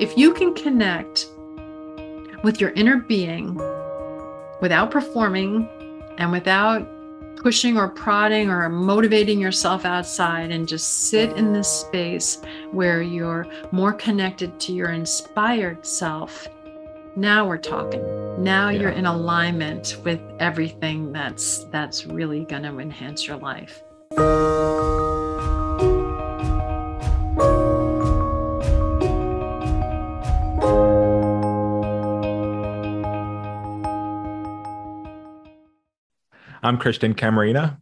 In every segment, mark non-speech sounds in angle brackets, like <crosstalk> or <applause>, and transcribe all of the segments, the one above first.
If you can connect with your inner being without performing and without pushing or prodding or motivating yourself outside and just sit in this space where you're more connected to your inspired self now we're talking now yeah. you're in alignment with everything that's that's really going to enhance your life I'm Christian Camarena.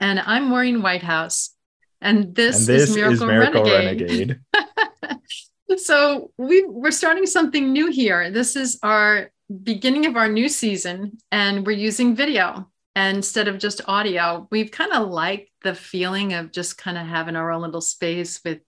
And I'm Maureen Whitehouse. And this, and this is Miracle, is Miracle Renegade. Renegade. <laughs> so we, we're starting something new here. This is our beginning of our new season, and we're using video instead of just audio. We've kind of liked the feeling of just kind of having our own little space with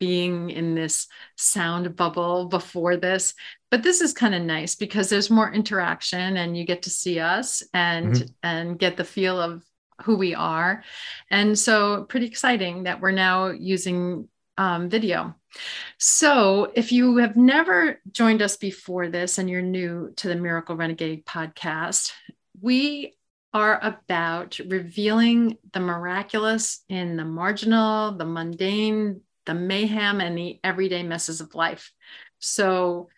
being in this sound bubble before this but this is kind of nice because there's more interaction and you get to see us and mm-hmm. and get the feel of who we are. And so pretty exciting that we're now using um, video. So if you have never joined us before this and you're new to the miracle renegade podcast we are about revealing the miraculous in the marginal the mundane the mayhem and the everyday messes of life. So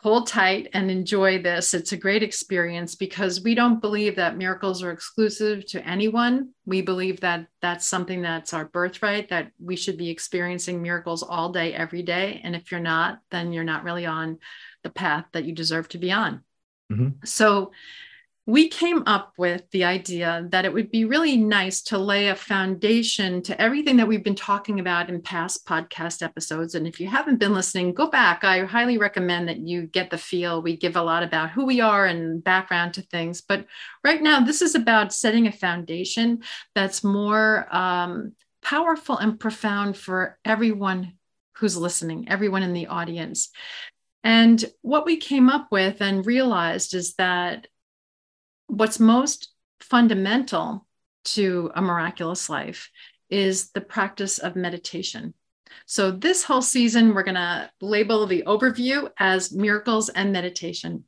hold tight and enjoy this. It's a great experience because we don't believe that miracles are exclusive to anyone. We believe that that's something that's our birthright, that we should be experiencing miracles all day, every day. And if you're not, then you're not really on the path that you deserve to be on. Mm-hmm. So, we came up with the idea that it would be really nice to lay a foundation to everything that we've been talking about in past podcast episodes. And if you haven't been listening, go back. I highly recommend that you get the feel. We give a lot about who we are and background to things. But right now, this is about setting a foundation that's more um, powerful and profound for everyone who's listening, everyone in the audience. And what we came up with and realized is that what's most fundamental to a miraculous life is the practice of meditation. So, this whole season, we're going to label the overview as miracles and meditation.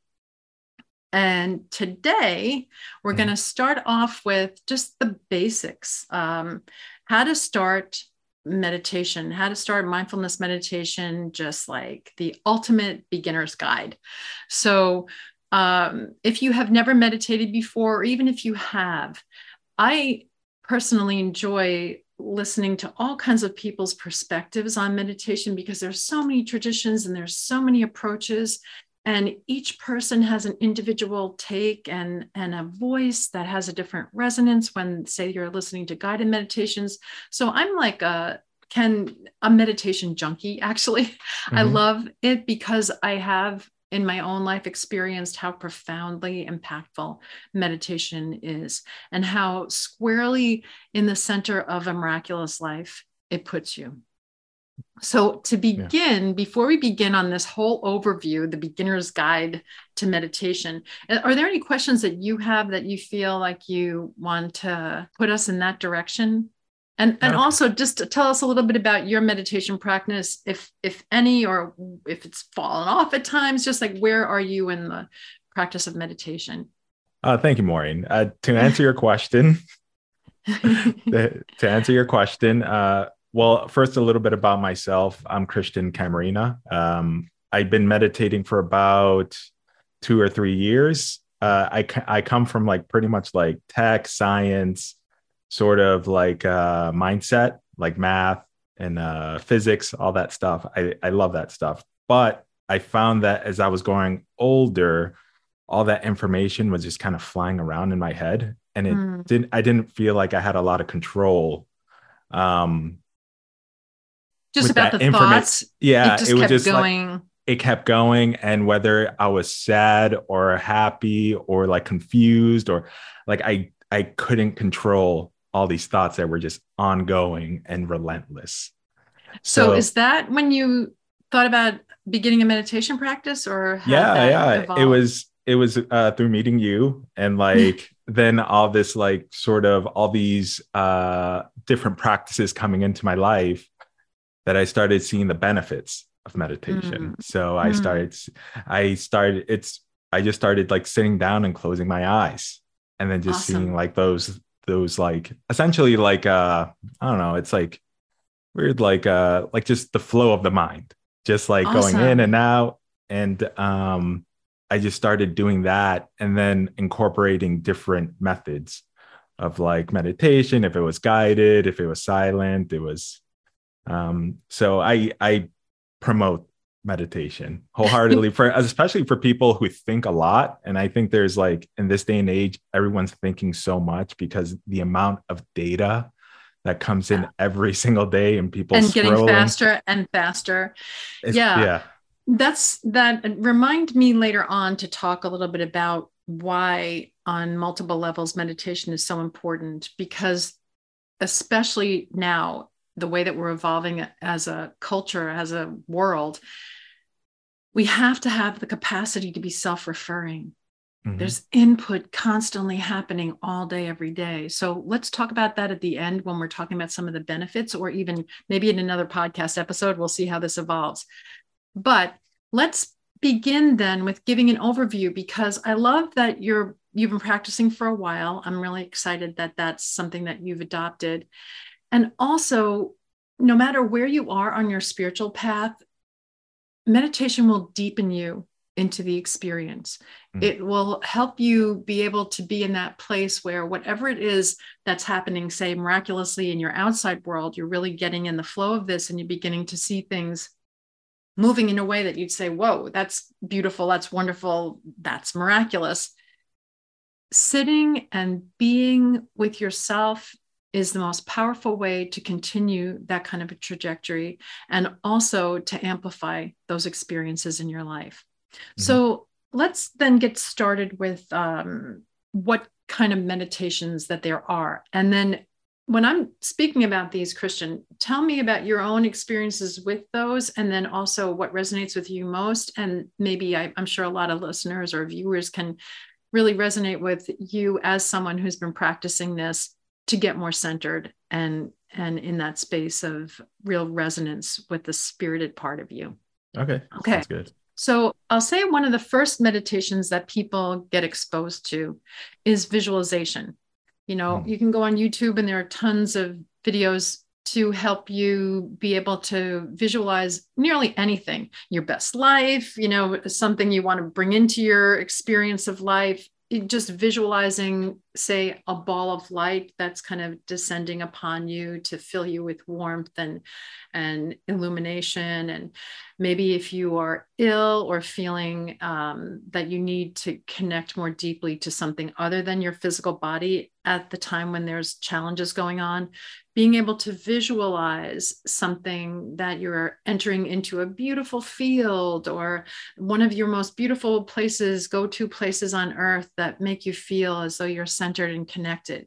And today, we're going to start off with just the basics um, how to start meditation, how to start mindfulness meditation, just like the ultimate beginner's guide. So, um, if you have never meditated before, or even if you have, I personally enjoy listening to all kinds of people's perspectives on meditation because there's so many traditions and there's so many approaches. And each person has an individual take and and a voice that has a different resonance when say you're listening to guided meditations. So i'm like a can a meditation junkie actually. <laughs> Mm-hmm. i love it because i have in my own life experienced how profoundly impactful meditation is and how squarely in the center of a miraculous life it puts you. So, to begin, yeah. before we begin on this whole overview, the beginner's guide to meditation, are there any questions that you have that you feel like you want to put us in that direction? And and also just tell us a little bit about your meditation practice, if if any, or if it's fallen off at times. Just like where are you in the practice of meditation? Uh, thank you, Maureen. Uh, to answer your question, <laughs> to answer your question, uh, well, first a little bit about myself. I'm Christian Camarena. Um, I've been meditating for about two or three years. Uh, I I come from like pretty much like tech science sort of like uh, mindset, like math and uh, physics, all that stuff. I, I love that stuff. But I found that as I was growing older, all that information was just kind of flying around in my head. And it mm. didn't, I didn't feel like I had a lot of control. Um, just about the informa- thoughts. Yeah. it, it was just going. Like, it kept going. And whether I was sad or happy or like confused or like I, I couldn't control all these thoughts that were just ongoing and relentless. So, so is that when you thought about beginning a meditation practice or yeah, yeah, evolved? it was, it was uh, through meeting you and <laughs> like, then all this like sort of all these uh, different practices coming into my life that I started seeing the benefits of meditation. Mm. So I mm. started, I started, it's, I just started like sitting down and closing my eyes and then just awesome. seeing like those, those like essentially like, uh, I don't know, it's like weird, like, uh, like just the flow of the mind, just like awesome. going in and out. And, um, I just started doing that and then incorporating different methods of like meditation, if it was guided, if it was silent, it was um so I I promote meditation wholeheartedly for <laughs> especially for people who think a lot. And i think there's like in this day and age everyone's thinking so much because the amount of data that comes in every single day and people and getting faster and faster. Yeah. yeah. That's that remind me later on to talk a little bit about why on multiple levels meditation is so important because especially now the way that we're evolving as a culture as a world we have to have the capacity to be self-referring mm-hmm. there's input constantly happening all day every day so let's talk about that at the end when we're talking about some of the benefits or even maybe in another podcast episode we'll see how this evolves but let's begin then with giving an overview because I love that you're you've been practicing for a while. I'm really excited that that's something that you've adopted. And also, no matter where you are on your spiritual path, meditation will deepen you into the experience. Mm-hmm. It will help you be able to be in that place where whatever it is that's happening, say miraculously in your outside world, you're really getting in the flow of this and you're beginning to see things moving in a way that you'd say, whoa, that's beautiful, that's wonderful, that's miraculous. Sitting and being with yourself is the most powerful way to continue that kind of a trajectory and also to amplify those experiences in your life. Mm-hmm. So let's then get started with um, what kind of meditations that there are. And then when I'm speaking about these, Christian, tell me about your own experiences with those, and then also what resonates with you most. And maybe I, am sure a lot of listeners or viewers can really resonate with you as someone who's been practicing this to get more centered and and in that space of real resonance with the spirited part of you. Okay. Okay. That's good. So I'll say one of the first meditations that people get exposed to is visualization. You know, mm. you can go on YouTube and there are tons of videos to help you be able to visualize nearly anything your best life, you know, something you want to bring into your experience of life, just visualizing say a ball of light that's kind of descending upon you to fill you with warmth and and illumination. And maybe if you are ill or feeling um, that you need to connect more deeply to something other than your physical body at the time when there's challenges going on being able to visualize something that you're entering into a beautiful field or one of your most beautiful places go to places on earth that make you feel as though you're centered and connected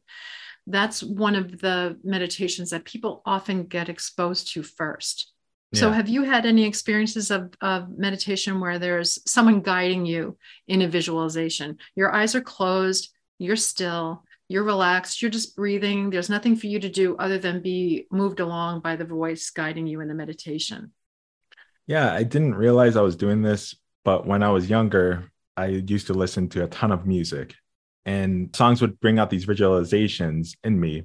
that's one of the meditations that people often get exposed to first yeah. so have you had any experiences of, of meditation where there's someone guiding you in a visualization your eyes are closed you're still you're relaxed, you're just breathing. There's nothing for you to do other than be moved along by the voice guiding you in the meditation. Yeah, I didn't realize I was doing this, but when I was younger, I used to listen to a ton of music, and songs would bring out these visualizations in me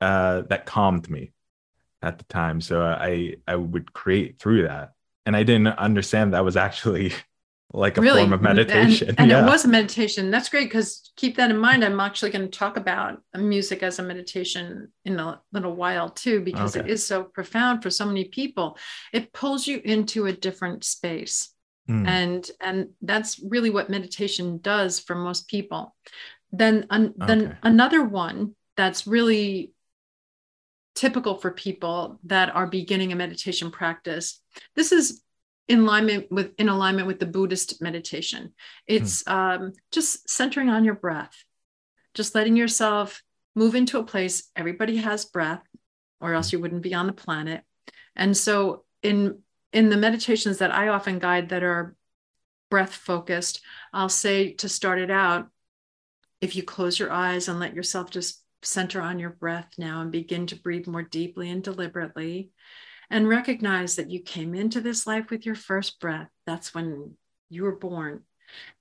uh, that calmed me at the time. So I I would create through that, and I didn't understand that was actually <laughs> like a really? form of meditation. And, and yeah. it was a meditation. That's great because keep that in mind. I'm actually going to talk about music as a meditation in a little while too, because okay. it is so profound for so many people. It pulls you into a different space. Mm. And and that's really what meditation does for most people. Then, un, then okay. another one that's really typical for people that are beginning a meditation practice. This is in alignment with in alignment with the Buddhist meditation. It's hmm. um, just centering on your breath, just letting yourself move into a place. Everybody has breath, or else hmm. you wouldn't be on the planet. And so, in in the meditations that I often guide that are breath focused, I'll say to start it out, if you close your eyes and let yourself just center on your breath now and begin to breathe more deeply and deliberately and recognize that you came into this life with your first breath. That's when you were born.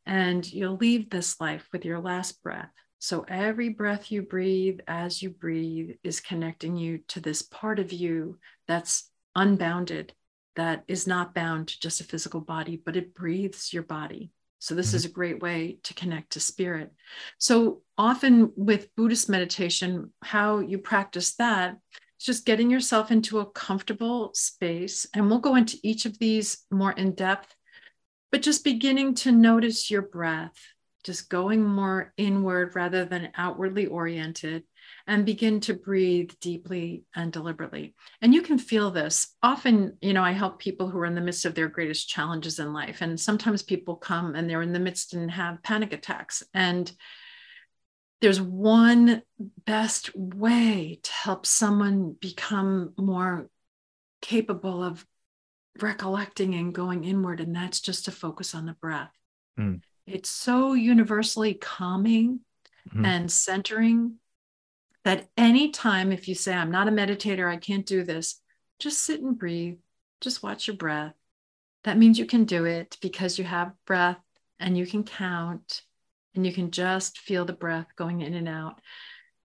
And you'll leave this life with your last breath. So every breath you breathe as you breathe is connecting you to this part of you that's unbounded, that is not bound to just a physical body, but it breathes your body. So, this mm-hmm. is a great way to connect to spirit. So, often with Buddhist meditation, how you practice that is just getting yourself into a comfortable space. And we'll go into each of these more in depth, but just beginning to notice your breath, just going more inward rather than outwardly oriented and begin to breathe deeply and deliberately. And you can feel this. Often, you know, I help people who are in the midst of their greatest challenges in life. And sometimes people come and they're in the midst and have panic attacks. And there's one best way to help someone become more capable of recollecting and going inward, and that's just to focus on the breath. Mm. It's so universally calming mm. and centering that anytime if you say, I'm not a meditator, I can't do this, just sit and breathe, just watch your breath. That means you can do it because you have breath and you can count and you can just feel the breath going in and out.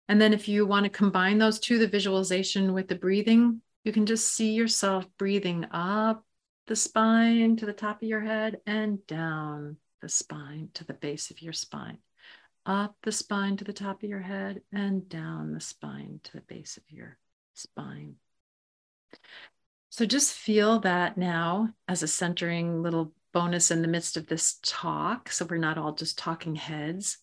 And then if you want to combine those two, the visualization with the breathing, you can just see yourself breathing up the spine to the top of your head and down the spine to the base of your spine up the spine to the top of your head and down the spine to the base of your spine. So just feel that now as a centering little bonus in the midst of this talk. So we're not all just talking heads.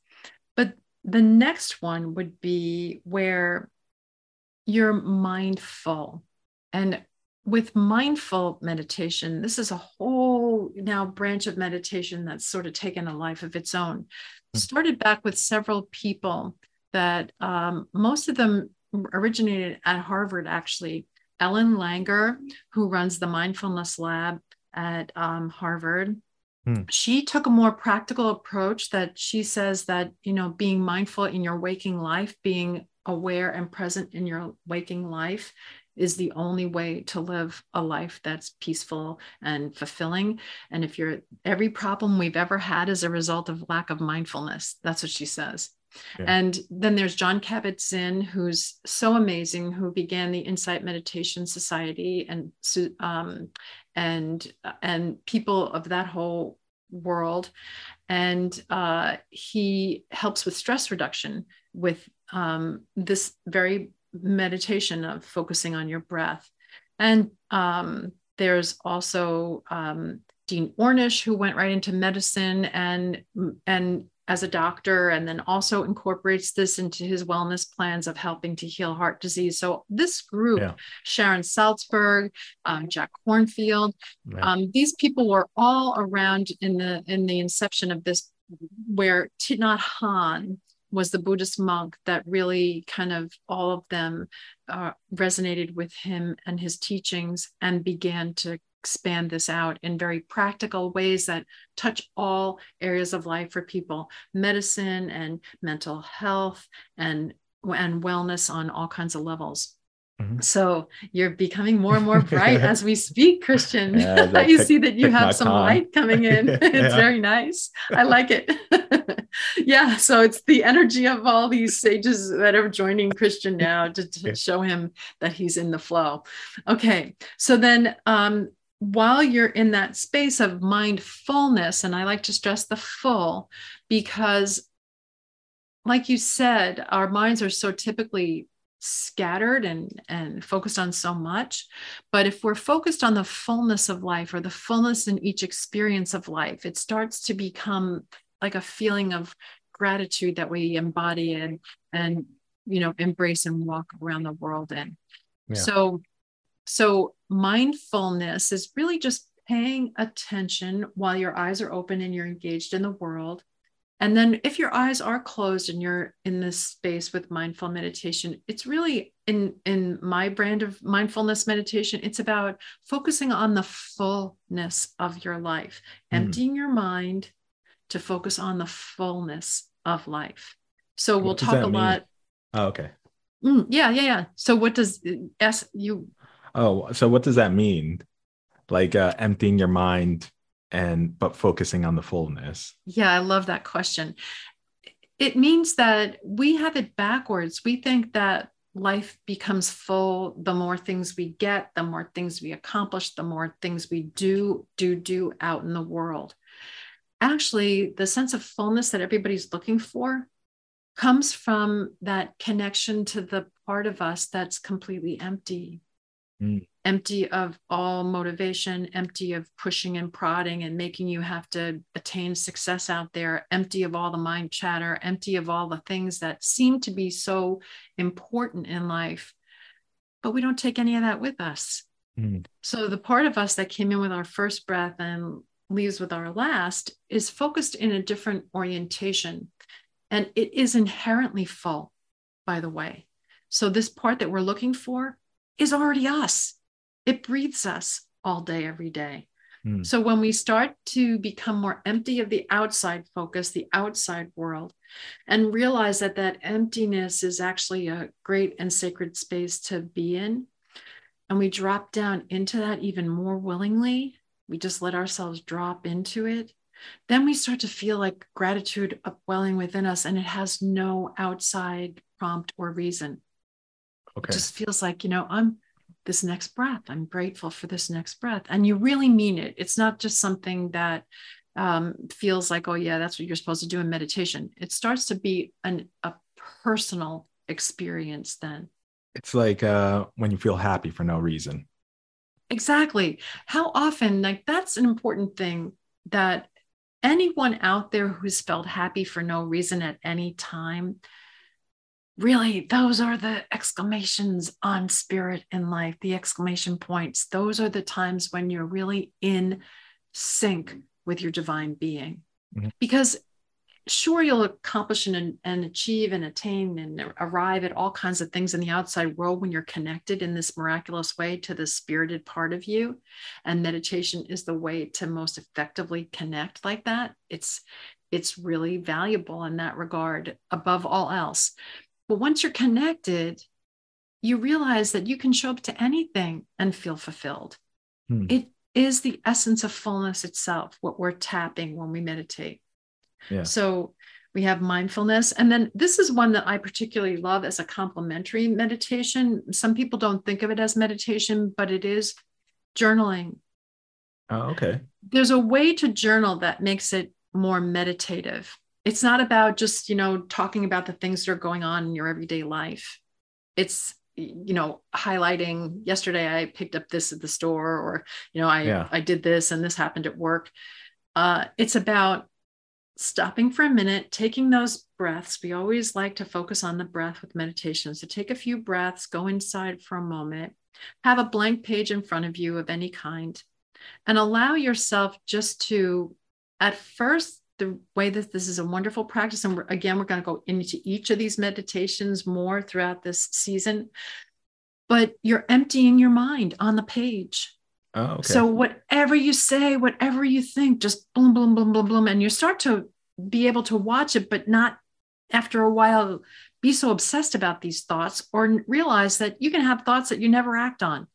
But the next one would be where you're mindful. And with mindful meditation, this is a whole now branch of meditation that's sort of taken a life of its own. Hmm. Started back with several people that um, most of them originated at Harvard, actually. Ellen Langer, who runs the mindfulness lab at um, Harvard, hmm. she took a more practical approach that she says that, you know, being mindful in your waking life, being aware and present in your waking life is the only way to live a life that's peaceful and fulfilling. And if you're every problem we've ever had is a result of lack of mindfulness, that's what she says. Yeah. And then there's John Kabat-Zinn, who's so amazing, who began the Insight Meditation Society and um, and and people of that whole world. And uh, he helps with stress reduction with um, this very meditation of focusing on your breath. And um, there's also um, Dean Ornish, who went right into medicine and and as a doctor, and then also incorporates this into his wellness plans of helping to heal heart disease. So this group, yeah. Sharon Salzberg, um, Jack Kornfield, um, these people were all around in the in the inception of this, where Thich Nhat Hanh was the Buddhist monk that really kind of all of them uh, resonated with him and his teachings and began to expand this out in very practical ways that touch all areas of life for people medicine and mental health and and wellness on all kinds of levels Mm-hmm. So you're becoming more and more bright <laughs> as we speak, Christian. Yeah, <laughs> I pick, see that you have some light coming <laughs> in. it's yeah. very nice. I like it. yeah. So it's the energy of all these sages that are joining Christian now to, to yeah. show him that he's in the flow. Okay. So then um, while you're in that space of mindfulness, and I like to stress the full because like you said, our minds are so typically scattered and and focused on so much. But if we're focused on the fullness of life or the fullness in each experience of life it starts to become like a feeling of gratitude that we embody and and you know embrace and walk around the world in. Yeah. so so mindfulness is really just paying attention while your eyes are open and you're engaged in the world and then if your eyes are closed and you're in this space with mindful meditation, it's really in in my brand of mindfulness meditation, it's about focusing on the fullness of your life, mm. emptying your mind to focus on the fullness of life. So we'll talk a mean? lot. Oh, okay. Mm, yeah, yeah, yeah. So what does S you Oh, so what does that mean? Like uh, emptying your mind and but focusing on the fullness. Yeah, I love that question. It means that we have it backwards. We think that life becomes full the more things we get, the more things we accomplish, the more things we do, do, do out in the world. Actually, the sense of fullness that everybody's looking for comes from that connection to the part of us that's completely empty. Mm empty of all motivation, empty of pushing and prodding and making you have to attain success out there, empty of all the mind chatter, empty of all the things that seem to be so important in life. But we don't take any of that with us. Mm. So the part of us that came in with our first breath and leaves with our last is focused in a different orientation. And it is inherently full, by the way. So this part that we're looking for is already us it breathes us all day, every day. Mm. So when we start to become more empty of the outside focus, the outside world, and realize that that emptiness is actually a great and sacred space to be in, and we drop down into that even more willingly, we just let ourselves drop into it. Then we start to feel like gratitude upwelling within us, and it has no outside prompt or reason. Okay. It just feels like, you know, I'm this next breath. I'm grateful for this next breath. And you really mean it. It's not just something that um, feels like, oh, yeah, that's what you're supposed to do in meditation. It starts to be an, a personal experience then. It's like uh, when you feel happy for no reason. Exactly. How often, like, that's an important thing that anyone out there who's felt happy for no reason at any time really those are the exclamations on spirit in life the exclamation points. Those are the times when you're really in sync with your divine being. Mm-hmm. because sure you'll accomplish and, and achieve and attain and arrive at all kinds of things in the outside world when you're connected in this miraculous way to the spirited part of you. And meditation is the way to most effectively connect like that. It's it's really valuable in that regard above all else but once you're connected, you realize that you can show up to anything and feel fulfilled. Hmm. It is the essence of fullness itself, what we're tapping when we meditate. Yeah. So we have mindfulness. And then this is one that I particularly love as a complementary meditation. Some people don't think of it as meditation, but it is journaling. Oh, okay. There's a way to journal that makes it more meditative it's not about just you know talking about the things that are going on in your everyday life. It's you know highlighting yesterday i picked up this at the store or you know i yeah. i did this and this happened at work. Uh, it's about stopping for a minute taking those breaths. We always like to focus on the breath with meditation. So take a few breaths go inside for a moment have a blank page in front of you of any kind and allow yourself just to at first the way that this is a wonderful practice. And we're, again, we're going to go into each of these meditations more throughout this season. But you're emptying your mind on the page. Oh, okay. So whatever you say, whatever you think, just boom, boom, boom, boom, boom, and you start to be able to watch it, but not after a while be so obsessed about these thoughts or realize that you can have thoughts that you never act on.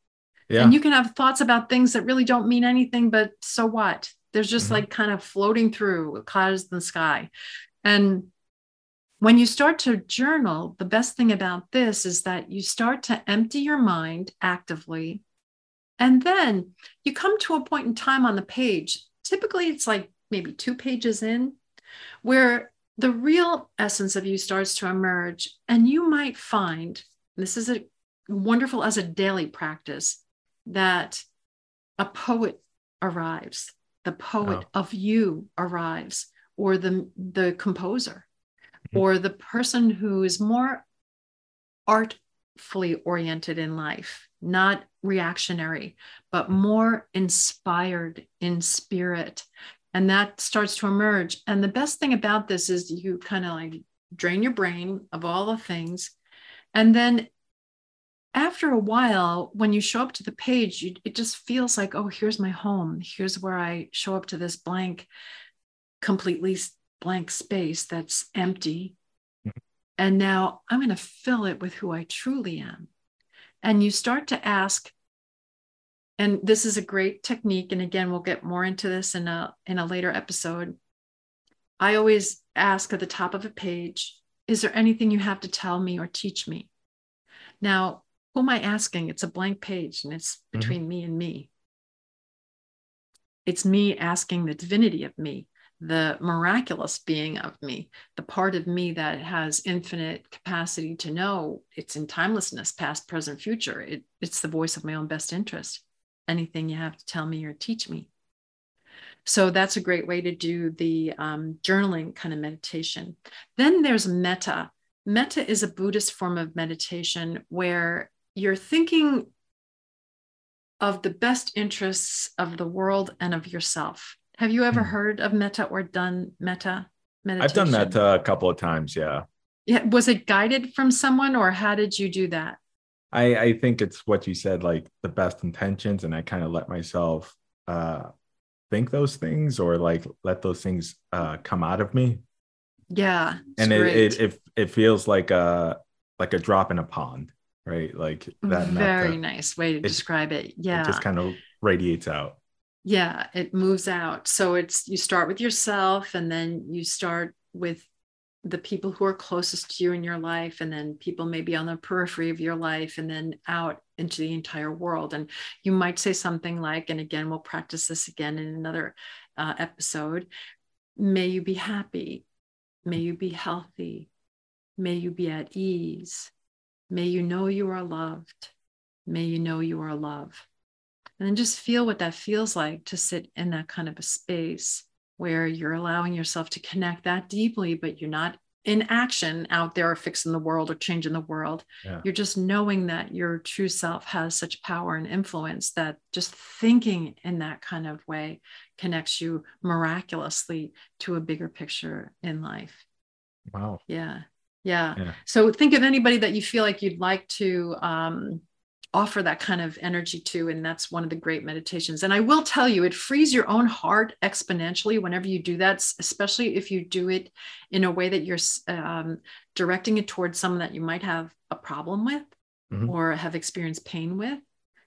Yeah. And you can have thoughts about things that really don't mean anything, but so what? There's just mm-hmm. like kind of floating through clouds in the sky. And when you start to journal, the best thing about this is that you start to empty your mind actively. And then you come to a point in time on the page. Typically, it's like maybe two pages in, where the real essence of you starts to emerge. And you might find this is a wonderful as a daily practice that a poet arrives the poet oh. of you arrives or the the composer mm-hmm. or the person who is more artfully oriented in life not reactionary but mm-hmm. more inspired in spirit and that starts to emerge and the best thing about this is you kind of like drain your brain of all the things and then after a while, when you show up to the page, you, it just feels like, oh, here's my home. Here's where I show up to this blank, completely blank space that's empty. Mm-hmm. And now I'm going to fill it with who I truly am. And you start to ask and this is a great technique and again we'll get more into this in a in a later episode i always ask at the top of a page is there anything you have to tell me or teach me now who am i asking it's a blank page and it's mm-hmm. between mm-hmm. me and me it's me asking the divinity of me the miraculous being of me, the part of me that has infinite capacity to know it's in timelessness, past, present, future. It, it's the voice of my own best interest. Anything you have to tell me or teach me. So that's a great way to do the um, journaling kind of meditation. Then there's metta. Metta is a Buddhist form of meditation where you're thinking of the best interests of the world and of yourself have you ever hmm. heard of metta or done metta meditation? I've done metta a couple of times. Yeah. Yeah. Was it guided from someone or how did you do that? I, I think it's what you said, like the best intentions. And I kind of let myself uh, think those things or like let those things uh, come out of me. Yeah. And it, it, it, it feels like a, like a drop in a pond, right? Like that. Very nice way to it, describe it. Yeah. It just kind of radiates out yeah it moves out so it's you start with yourself and then you start with the people who are closest to you in your life and then people maybe on the periphery of your life and then out into the entire world and you might say something like and again we'll practice this again in another uh, episode may you be happy may you be healthy may you be at ease may you know you are loved may you know you are love and then just feel what that feels like to sit in that kind of a space where you're allowing yourself to connect that deeply, but you're not in action out there fixing the world or changing the world. Yeah. You're just knowing that your true self has such power and influence that just thinking in that kind of way connects you miraculously to a bigger picture in life. Wow. Yeah. Yeah. yeah. So think of anybody that you feel like you'd like to um, offer that kind of energy to and that's one of the great meditations and i will tell you it frees your own heart exponentially whenever you do that especially if you do it in a way that you're um, directing it towards someone that you might have a problem with mm-hmm. or have experienced pain with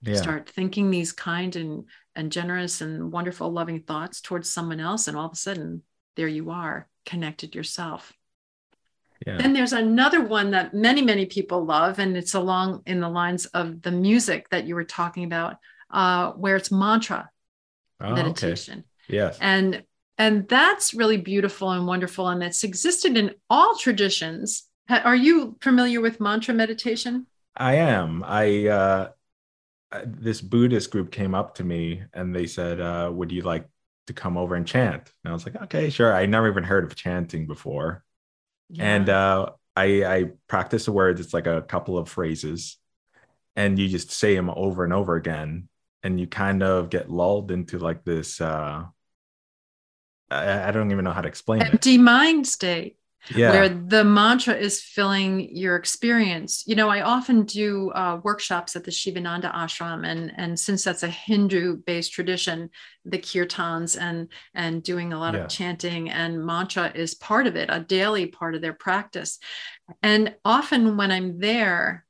yeah. start thinking these kind and and generous and wonderful loving thoughts towards someone else and all of a sudden there you are connected yourself yeah. Then there's another one that many, many people love, and it's along in the lines of the music that you were talking about, uh, where it's mantra oh, meditation. Okay. Yes. And and that's really beautiful and wonderful, and it's existed in all traditions. Are you familiar with mantra meditation? I am. I uh, this Buddhist group came up to me and they said, uh, "Would you like to come over and chant?" And I was like, "Okay, sure." I never even heard of chanting before. Yeah. And uh, I, I practice the words. It's like a couple of phrases, and you just say them over and over again, and you kind of get lulled into like this. Uh, I, I don't even know how to explain empty it. mind state yeah. where the mantra is filling your experience. You know, I often do uh, workshops at the Shivananda ashram, and and since that's a Hindu-based tradition, the kirtans and and doing a lot yeah. of chanting and mantra is part of it, a daily part of their practice. And often when I'm there,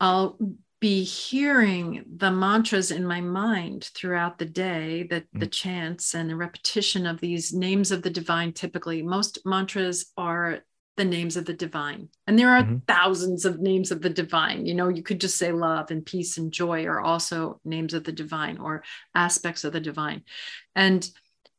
I'll be hearing the mantras in my mind throughout the day, the, mm-hmm. the chants and the repetition of these names of the divine. Typically, most mantras are the names of the divine. And there are mm-hmm. thousands of names of the divine. You know, you could just say love and peace and joy are also names of the divine or aspects of the divine. And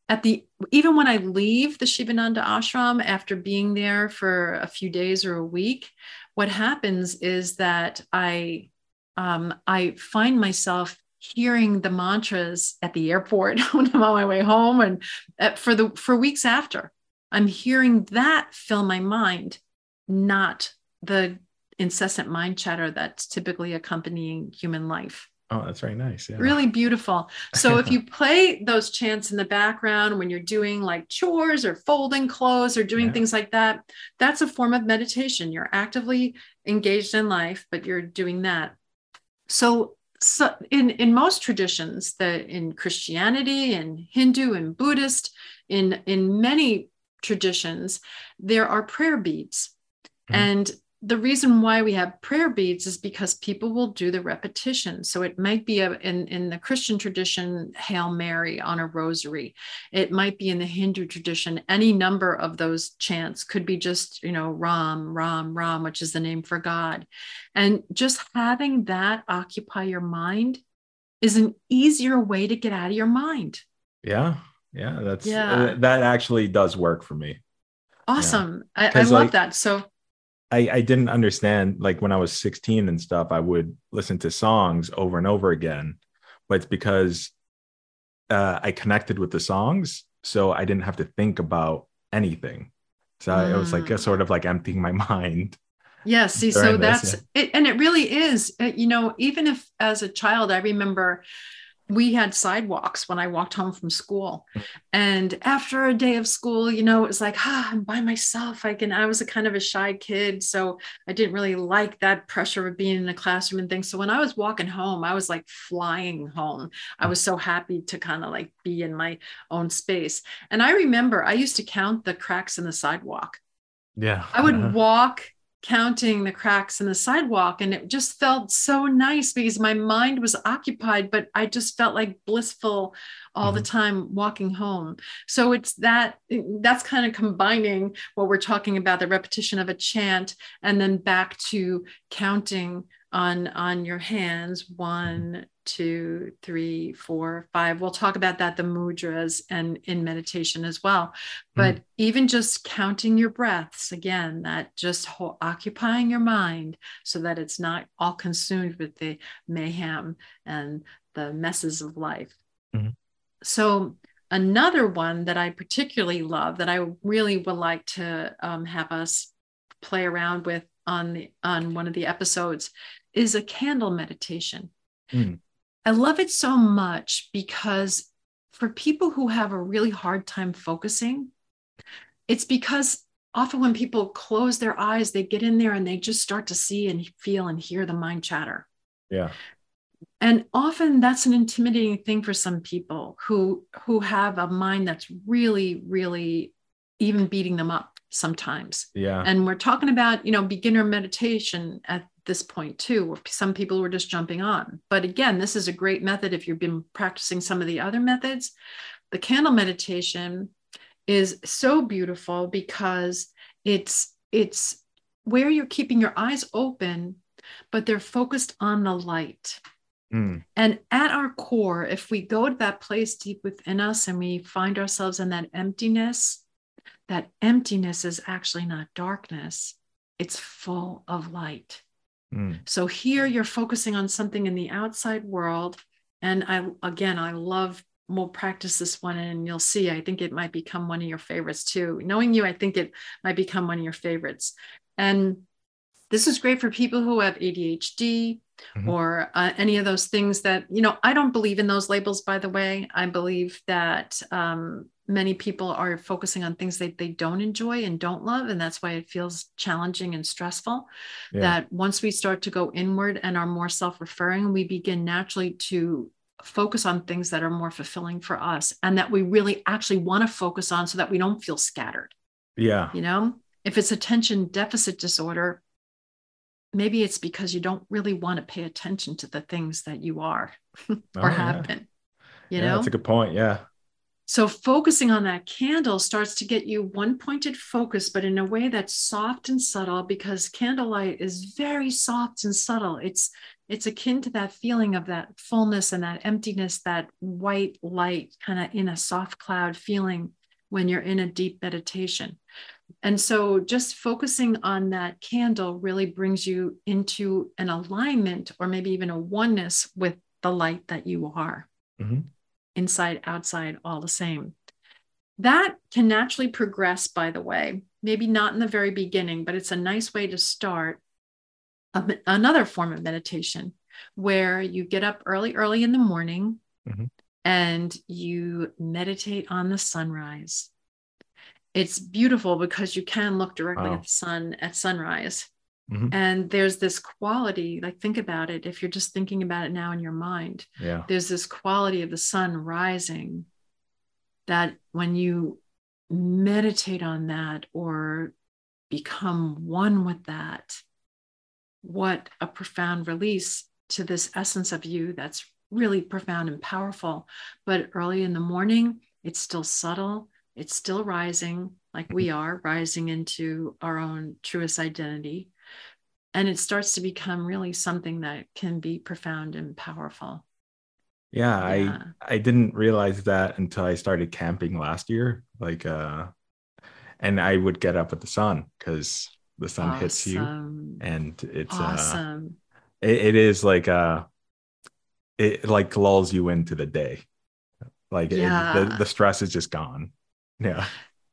at the even when I leave the Shivananda ashram after being there for a few days or a week, what happens is that I um, I find myself hearing the mantras at the airport <laughs> when I'm on my way home, and uh, for the for weeks after, I'm hearing that fill my mind, not the incessant mind chatter that's typically accompanying human life. Oh, that's very nice. Yeah. Really beautiful. So if you <laughs> play those chants in the background when you're doing like chores or folding clothes or doing yeah. things like that, that's a form of meditation. You're actively engaged in life, but you're doing that so, so in, in most traditions, that in Christianity and Hindu and Buddhist, in, in many traditions, there are prayer beads. Mm-hmm. And the reason why we have prayer beads is because people will do the repetition. So it might be a, in, in the Christian tradition, Hail Mary on a rosary. It might be in the Hindu tradition, any number of those chants could be just, you know, Ram, Ram, Ram, which is the name for God. And just having that occupy your mind is an easier way to get out of your mind. Yeah. Yeah. That's, yeah. Uh, that actually does work for me. Awesome. Yeah. I, I love like, that. So I, I didn't understand like when I was 16 and stuff, I would listen to songs over and over again, but it's because uh, I connected with the songs. So I didn't have to think about anything. So mm. it was like a sort of like emptying my <laughs> mind. Yeah. See, so that's yeah. it. And it really is, you know, even if as a child, I remember we had sidewalks when I walked home from school. Mm. And after a day of school, you know, it was like, ah, I'm by myself. I can, I was a kind of a shy kid. So I didn't really like that pressure of being in a classroom and things. So when I was walking home, I was like flying home. I was so happy to kind of like be in my own space. And I remember I used to count the cracks in the sidewalk. Yeah. I would walk counting the cracks in the sidewalk and it just felt so nice because my mind was occupied but i just felt like blissful all mm-hmm. the time walking home so it's that that's kind of combining what we're talking about the repetition of a chant and then back to counting on on your hands one two three four five we'll talk about that the mudras and in meditation as well but mm. even just counting your breaths again that just ho- occupying your mind so that it's not all consumed with the mayhem and the messes of life mm-hmm. so another one that i particularly love that i really would like to um, have us play around with on the on one of the episodes is a candle meditation. Mm. I love it so much because for people who have a really hard time focusing, it's because often when people close their eyes, they get in there and they just start to see and feel and hear the mind chatter. Yeah. And often that's an intimidating thing for some people who who have a mind that's really, really even beating them up sometimes. Yeah. And we're talking about, you know, beginner meditation at this point too where some people were just jumping on. But again this is a great method if you've been practicing some of the other methods. The candle meditation is so beautiful because it's it's where you're keeping your eyes open but they're focused on the light. Mm. and at our core if we go to that place deep within us and we find ourselves in that emptiness that emptiness is actually not darkness. It's full of light Mm. So here you're focusing on something in the outside world. And I, again, I love, we'll practice this one and you'll see, I think it might become one of your favorites too. Knowing you, I think it might become one of your favorites. And this is great for people who have ADHD mm-hmm. or uh, any of those things that, you know, I don't believe in those labels, by the way. I believe that um, many people are focusing on things that they don't enjoy and don't love and that's why it feels challenging and stressful yeah. that once we start to go inward and are more self-referring we begin naturally to focus on things that are more fulfilling for us and that we really actually want to focus on so that we don't feel scattered yeah you know if it's attention deficit disorder maybe it's because you don't really want to pay attention to the things that you are <laughs> or oh, have yeah. been you yeah, know that's a good point yeah so focusing on that candle starts to get you one pointed focus, but in a way that's soft and subtle because candlelight is very soft and subtle. It's it's akin to that feeling of that fullness and that emptiness, that white light kind of in a soft cloud feeling when you're in a deep meditation. And so just focusing on that candle really brings you into an alignment or maybe even a oneness with the light that you are. Mm-hmm inside, outside, all the same. That can naturally progress, by the way, maybe not in the very beginning, but it's a nice way to start another form of meditation where you get up early, early in the morning mm-hmm. and you meditate on the sunrise. It's beautiful because you can look directly wow. at the sun at sunrise. Mm-hmm. And there's this quality, like think about it. If you're just thinking about it now in your mind, yeah. there's this quality of the sun rising that when you meditate on that or become one with that, what a profound release to this essence of you that's really profound and powerful. But early in the morning, it's still subtle, it's still rising, like we are rising into our own truest identity. And it starts to become really something that can be profound and powerful. Yeah, yeah. I I didn't realize that until I started camping last year. Like uh and I would get up with the sun because the sun awesome. hits you and it's uh, awesome. Uh, it, it is like uh it like lulls you into the day. Like yeah. it, the, the stress is just gone. Yeah.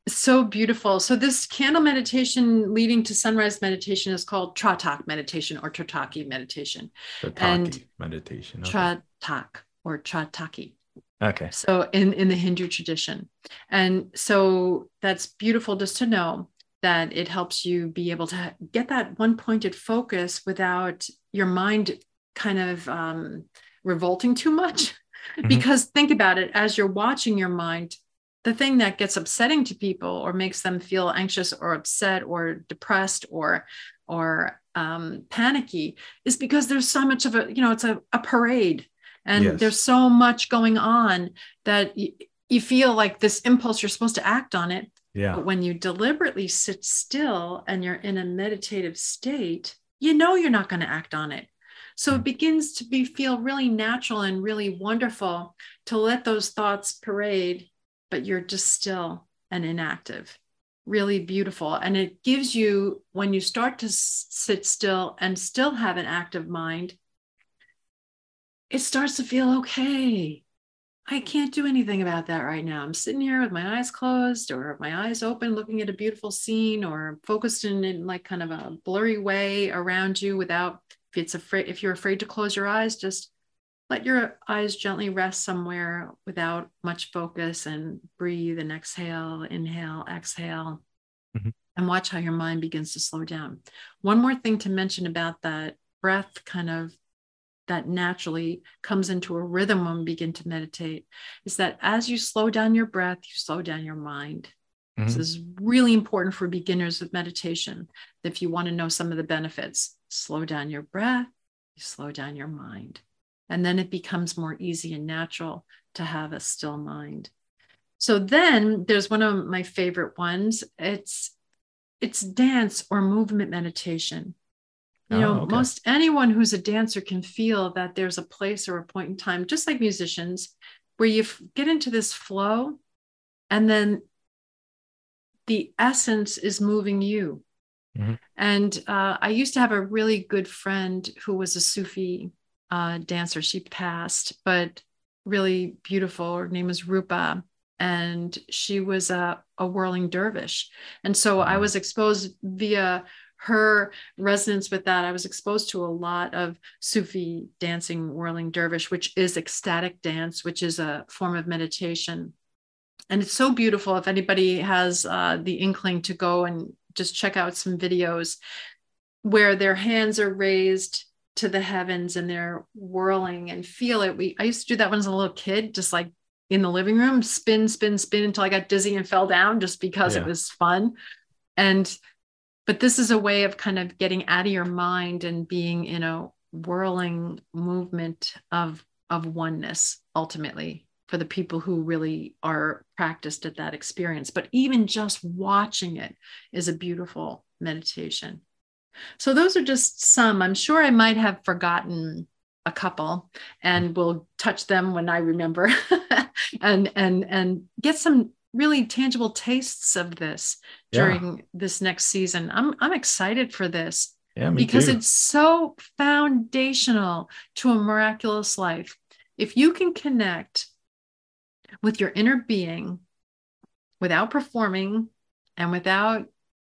So beautiful. So this candle meditation leading to sunrise meditation is called Tratak meditation or Trataka meditation. Trataka and meditation. Okay. Tratak or Trataka. Okay. So in in the Hindu tradition. And so that's beautiful just to know that it helps you be able to get that one pointed focus without your mind kind of um, revolting too much. Mm-hmm. Because think about it as you're watching your mind, the thing that gets upsetting to people or makes them feel anxious or upset or depressed or or um, panicky is because there's so much of a you know it's a, a parade and yes. there's so much going on that y- you feel like this impulse you're supposed to act on it yeah but when you deliberately sit still and you're in a meditative state you know you're not going to act on it so it mm. begins to be feel really natural and really wonderful to let those thoughts parade, but you're just still and inactive. Really beautiful. And it gives you, when you start to sit still and still have an active mind, it starts to feel okay. I can't do anything about that right now. I'm sitting here with my eyes closed or my eyes open, looking at a beautiful scene or focused in, in like kind of a blurry way around you without if it's afraid if you're afraid to close your eyes just let your eyes gently rest somewhere without much focus and breathe and exhale inhale exhale mm-hmm. and watch how your mind begins to slow down one more thing to mention about that breath kind of that naturally comes into a rhythm when we begin to meditate is that as you slow down your breath you slow down your mind mm-hmm. this is really important for beginners with meditation if you want to know some of the benefits slow down your breath, you slow down your mind. And then it becomes more easy and natural to have a still mind. So then there's one of my favorite ones. It's it's dance or movement meditation. You know, oh, okay. most anyone who's a dancer can feel that there's a place or a point in time, just like musicians, where you get into this flow and then the essence is moving you. Mm-hmm. And uh, I used to have a really good friend who was a Sufi uh, dancer. She passed, but really beautiful. Her name was Rupa, and she was a, a whirling dervish. And so I was exposed via her resonance with that. I was exposed to a lot of Sufi dancing, whirling dervish, which is ecstatic dance, which is a form of meditation. And it's so beautiful. If anybody has uh, the inkling to go and just check out some videos where their hands are raised to the heavens and they're whirling and feel it. We I used to do that when I was a little kid, just like in the living room, spin, spin, spin until I got dizzy and fell down just because yeah. it was fun. And but this is a way of kind of getting out of your mind and being in a whirling movement of of oneness ultimately for the people who really are practiced at that experience. But even just watching it is a beautiful meditation. So, those are just some. I'm sure I might have forgotten a couple and we'll touch them when I remember <laughs> and and and get some really tangible tastes of this during yeah. this next season. I'm I'm excited for this. Yeah, because too. it's so foundational to a miraculous life. If you can connect with your inner being without performing and without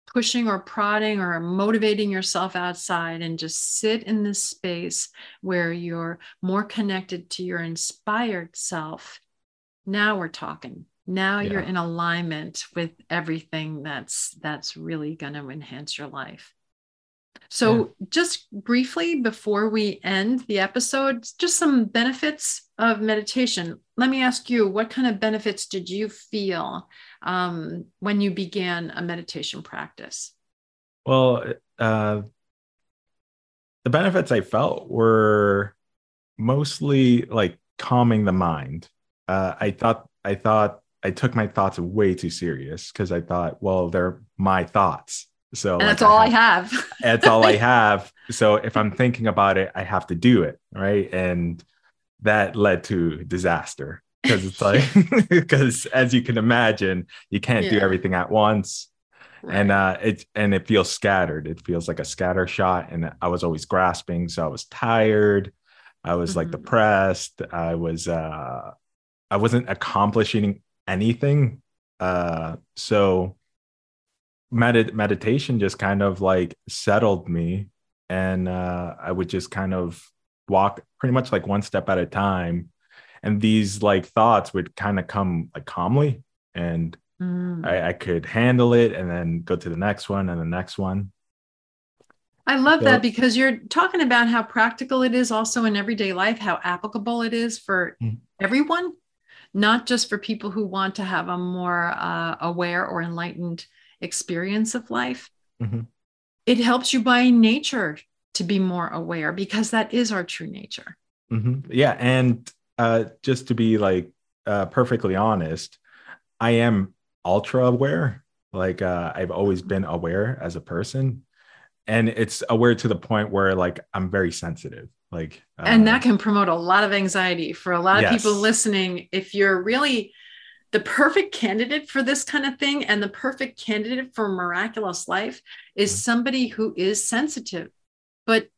pushing or prodding or motivating yourself outside and just sit in this space where you're more connected to your inspired self now we're talking now yeah. you're in alignment with everything that's that's really going to enhance your life so, yeah. just briefly before we end the episode, just some benefits of meditation. Let me ask you, what kind of benefits did you feel um, when you began a meditation practice? Well, uh, the benefits I felt were mostly like calming the mind. Uh, I thought I thought I took my thoughts way too serious because I thought, well, they're my thoughts. So like, <laughs> that's all I have. I have. that's all I have. So if I'm thinking about it, I have to do it. Right. And that led to disaster because it's like, <laughs> because as you can imagine, you can't yeah. do everything at once. Right. And uh, it and it feels scattered. It feels like a scatter shot, and I was always grasping, so I was tired. I was mm-hmm. like depressed. I was uh, I wasn't accomplishing anything. Uh, so med- meditation just kind of like settled me and uh, i would just kind of walk pretty much like one step at a time and these like thoughts would kind of come like calmly and mm. I, I, could handle it and then go to the next one and the next one i love so, that because you're talking about how practical it is also in everyday life how applicable it is for mm. everyone not just for people who want to have a more uh, aware or enlightened experience of life. Mm-hmm. It helps you by nature to be more aware because that is our true nature. Mm-hmm. Yeah. And uh, just to be like uh, perfectly honest, I am ultra aware. Like uh, I've always been aware as a person. And it's aware to the point where like I'm very sensitive like and that uh, can promote a lot of anxiety for a lot of yes. people listening if you're really the perfect candidate for this kind of thing and the perfect candidate for miraculous life is mm-hmm. somebody who is sensitive but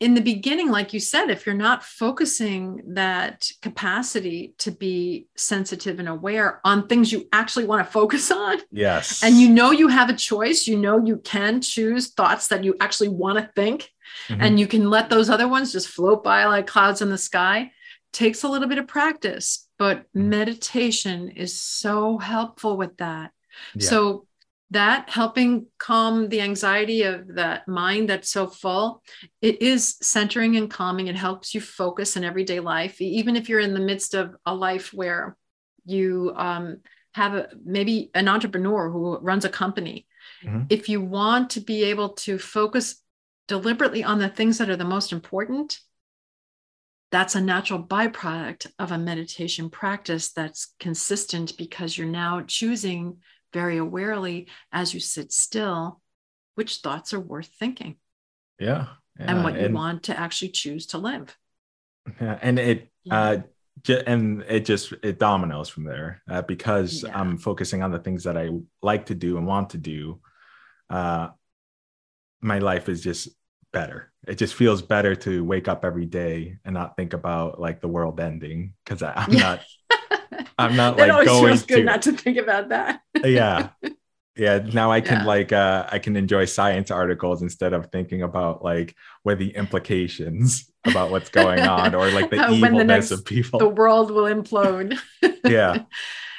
in the beginning like you said if you're not focusing that capacity to be sensitive and aware on things you actually want to focus on yes and you know you have a choice you know you can choose thoughts that you actually want to think mm-hmm. and you can let those other ones just float by like clouds in the sky takes a little bit of practice but mm-hmm. meditation is so helpful with that yeah. so that helping calm the anxiety of that mind that's so full it is centering and calming it helps you focus in everyday life even if you're in the midst of a life where you um, have a, maybe an entrepreneur who runs a company mm-hmm. if you want to be able to focus deliberately on the things that are the most important that's a natural byproduct of a meditation practice that's consistent because you're now choosing very awarely as you sit still which thoughts are worth thinking yeah, yeah. and what you and, want to actually choose to live yeah and it yeah. uh and it just it dominoes from there uh, because yeah. i'm focusing on the things that i like to do and want to do uh my life is just better it just feels better to wake up every day and not think about like the world ending because i'm <laughs> not I'm not like always going feels good to, not to think about that. <laughs> yeah. Yeah. Now I can yeah. like uh I can enjoy science articles instead of thinking about like what the implications about what's going on or like the <laughs> evilness the next, of people. The world will implode. <laughs> yeah.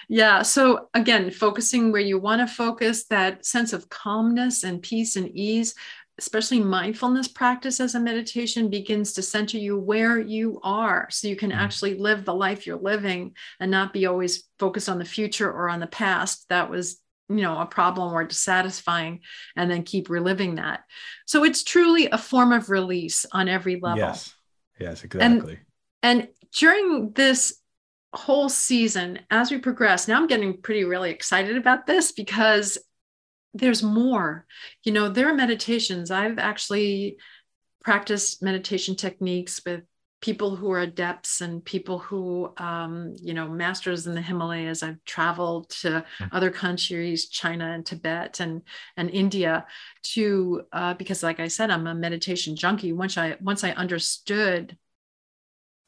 Yeah. So again, focusing where you want to focus, that sense of calmness and peace and ease especially mindfulness practice as a meditation begins to center you where you are so you can mm-hmm. actually live the life you're living and not be always focused on the future or on the past. That was you know a problem or dissatisfying and then keep reliving that. So it's truly a form of release on every level. Yes. Yes exactly. and, and during this whole season as we progress now i'm getting pretty really excited about this because there's more. You know, there are meditations. I've actually practiced meditation techniques with people who are adepts and people who um, you know masters in the himalayas i've traveled to mm-hmm. other countries china and tibet and and india to uh, because like i said i'm a meditation junkie once i once i understood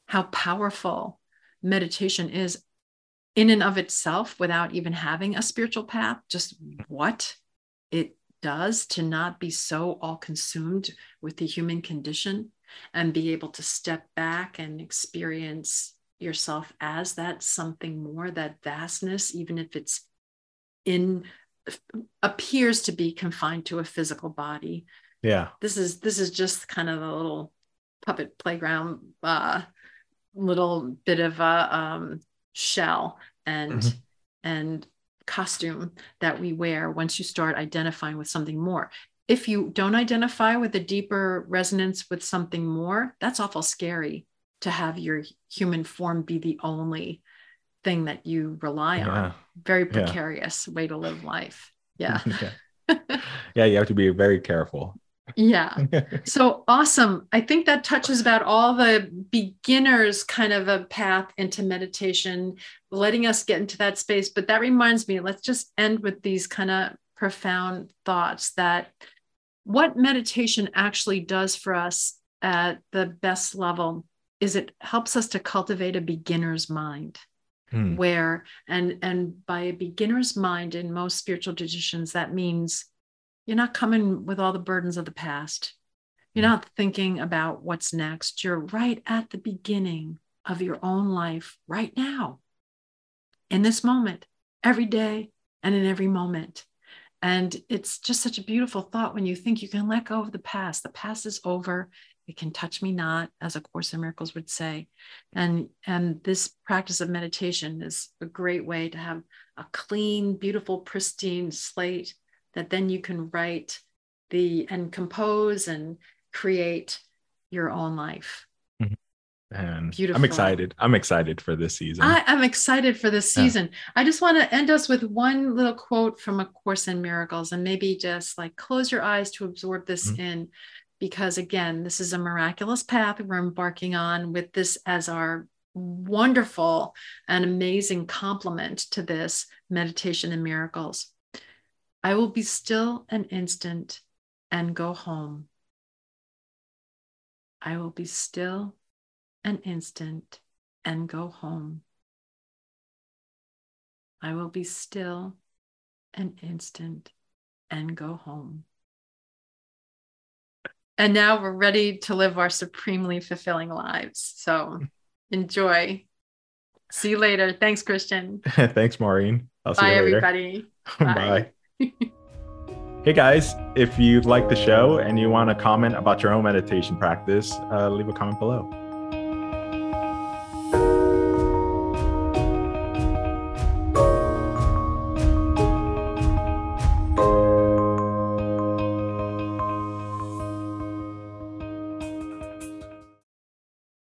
how powerful meditation is in and of itself without even having a spiritual path just what it does to not be so all consumed with the human condition and be able to step back and experience yourself as that something more that vastness even if it's in appears to be confined to a physical body yeah this is this is just kind of a little puppet playground uh little bit of a um shell and mm-hmm. and costume that we wear once you start identifying with something more. if you don't identify with a deeper resonance with something more, that's awful scary to have your human form be the only thing that you rely yeah. on. Very precarious yeah. way to live life. Yeah. <laughs> yeah. <laughs> yeah, you have to be very careful. Yeah. <laughs> so awesome. I think that touches about all the beginners kind of a path into meditation, letting us get into that space. But that reminds me, let's just end with these kind of profound thoughts that what meditation actually does for us at the best level is it helps us to cultivate a beginner's mind hmm. where and and by a beginner's mind in most spiritual traditions that means you're not coming with all the burdens of the past you're hmm. not thinking about what's next you're right at the beginning of your own life right now in this moment every day and in every moment and it's just such a beautiful thought when you think you can let go of the past. The past is over. It can touch me not, as a Course in Miracles would say. And, and this practice of meditation is a great way to have a clean, beautiful, pristine slate that then you can write the and compose and create your own life and Beautiful. I'm excited. I'm excited for this season. I, am excited for this season. Yeah. I just want to end us with one little quote from A Course in Miracles and maybe just like close your eyes to absorb this mm-hmm. in, because again, this is a miraculous path we're embarking on with this as our wonderful and amazing complement to this meditation and miracles. I will be still an instant and go home. I will be still an instant and go home. I will be still an instant and go home. And now we're ready to live our supremely fulfilling lives. So <laughs> enjoy. See you later. Thanks, Christian. <laughs> Thanks, Maureen. I'll see Bye, you later. everybody. <laughs> Bye. Bye. <laughs> hey, guys. If you like the show and you want to comment about your own meditation practice, uh, leave a comment below.